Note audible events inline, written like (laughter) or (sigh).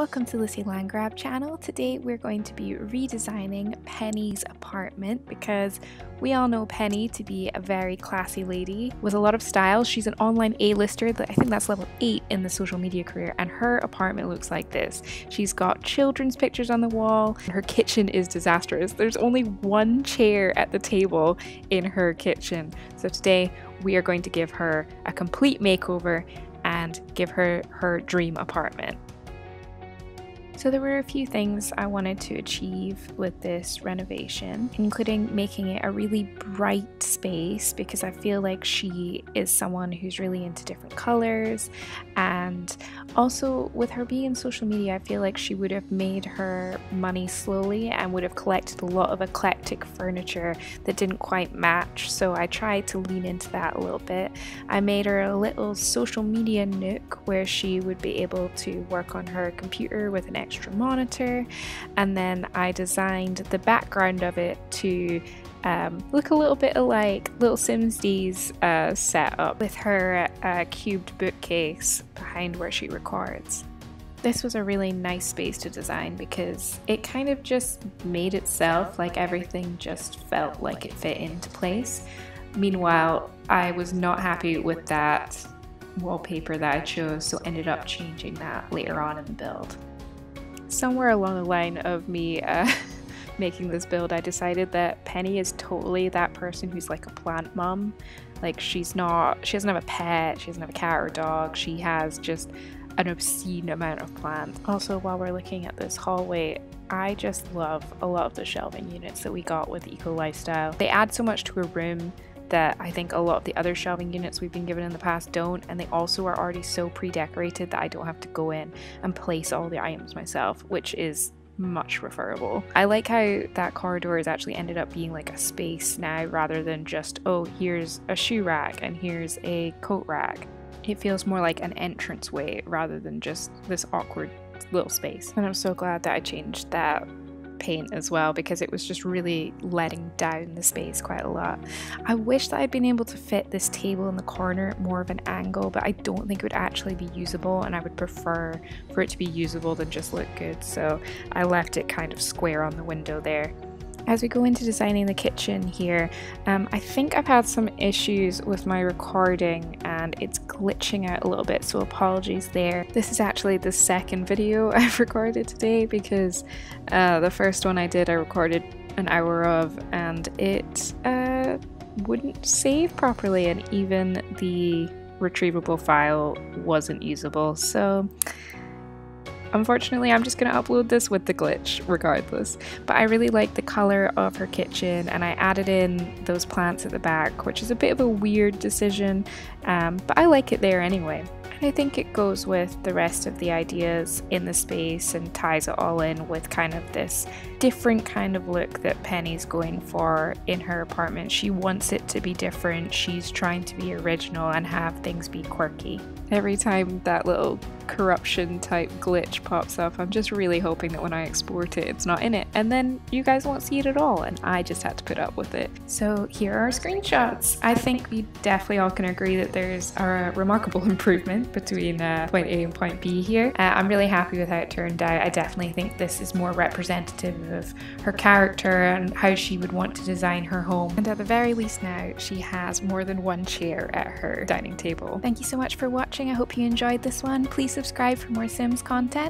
Welcome to Lucie Landgraab channel. Today we're going to be redesigning Penny's apartment because we all know Penny to be a very classy lady with a lot of style. She's an online A-lister that I think that's level 8 in the social media career and her apartment looks like this. She's got children's pictures on the wall. Her kitchen is disastrous. There's only one chair at the table in her kitchen. So today we are going to give her a complete makeover and give her her dream apartment. So there were a few things I wanted to achieve with this renovation, including making it a really bright space because I feel like she is someone who's really into different colors and also with her being in social media I feel like she would have made her money slowly and would have collected a lot of eclectic furniture that didn't quite match so I tried to lean into that a little bit. I made her a little social media nook where she would be able to work on her computer with an extra monitor and then I designed the background of it to um, look a little bit like Lilsimsie's uh, setup with her uh, cubed bookcase behind where she records. This was a really nice space to design because it kind of just made itself like everything just felt like it fit into place. Meanwhile, I was not happy with that wallpaper that I chose, so ended up changing that later on in the build somewhere along the line of me uh, (laughs) making this build, I decided that Penny is totally that person who's like a plant mom. Like she's not, she doesn't have a pet, she doesn't have a cat or a dog, she has just an obscene amount of plants. Also, while we're looking at this hallway, I just love a lot of the shelving units that we got with Eco Lifestyle. They add so much to a room that I think a lot of the other shelving units we've been given in the past don't, and they also are already so pre-decorated that I don't have to go in and place all the items myself, which is much preferable. I like how that corridor has actually ended up being like a space now rather than just, oh, here's a shoe rack and here's a coat rack. It feels more like an entrance way rather than just this awkward little space. And I'm so glad that I changed that paint as well because it was just really letting down the space quite a lot. I wish that I'd been able to fit this table in the corner at more of an angle, but I don't think it would actually be usable and I would prefer for it to be usable than just look good. So I left it kind of square on the window there. As we go into designing the kitchen here, um, I think I've had some issues with my recording and it's glitching out a little bit, so apologies there. This is actually the second video (laughs) I've recorded today because uh, the first one I did I recorded an hour of and it uh, wouldn't save properly and even the retrievable file wasn't usable. So Unfortunately, I'm just going to upload this with the glitch regardless. But I really like the colour of her kitchen and I added in those plants at the back, which is a bit of a weird decision, um, but I like it there anyway. I think it goes with the rest of the ideas in the space and ties it all in with kind of this different kind of look that Penny's going for in her apartment. She wants it to be different, she's trying to be original and have things be quirky. Every time that little corruption type glitch pops up, I'm just really hoping that when I export it, it's not in it. And then you guys won't see it at all, and I just had to put up with it. So here are screenshots. I think we definitely all can agree that there's a remarkable (laughs) improvement between uh, point A and point B here. Uh, I'm really happy with how it turned out. I definitely think this is more representative of her character and how she would want to design her home. And at the very least now, she has more than one chair at her dining table. Thank you so much for watching. I hope you enjoyed this one. Please subscribe for more Sims content